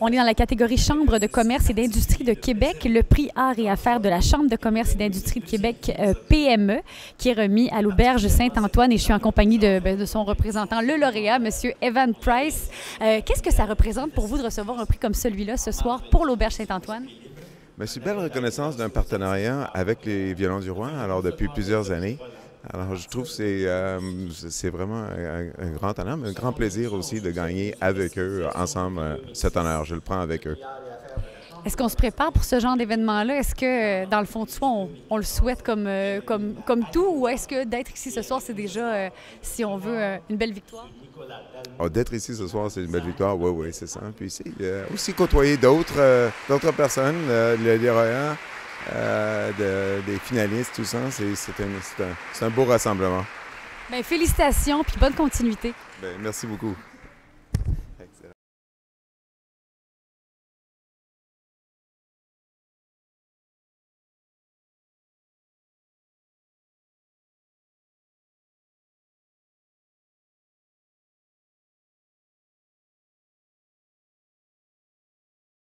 On est dans la catégorie Chambre de commerce et d'industrie de Québec, le prix art et affaires de la Chambre de commerce et d'industrie de Québec euh, PME, qui est remis à l'Auberge Saint-Antoine et je suis en compagnie de, ben, son représentant, le lauréat, M. Evan Price. Euh, Qu'est-ce que ça représente pour vous de recevoir un prix comme celui-là ce soir pour l'Auberge Saint-Antoine? C'est belle reconnaissance d'un partenariat avec les Violons du Roi, alors depuis plusieurs années. Alors, je trouve que c'est euh, c'est vraiment un, un grand honneur, mais un grand plaisir aussi de gagner avec eux, ensemble, euh, cet honneur. Je le prends avec eux. Est-ce qu'on se prépare pour ce genre d'événement-là? Est-ce que, euh, dans le fond de soi, on, on le souhaite comme, euh, comme, comme tout ou est-ce que d'être ici ce soir, c'est déjà, euh, si on veut, euh, une belle victoire? Oh, D'être ici ce soir, c'est une belle victoire. Oui, oui, c'est ça. Puis euh, aussi côtoyer d'autres euh, d'autres personnes, euh, les, euh, de- des finalistes, tout ça. C'est un, un- un beau rassemblement. Bien, félicitations puis bonne continuité. Ben, merci beaucoup.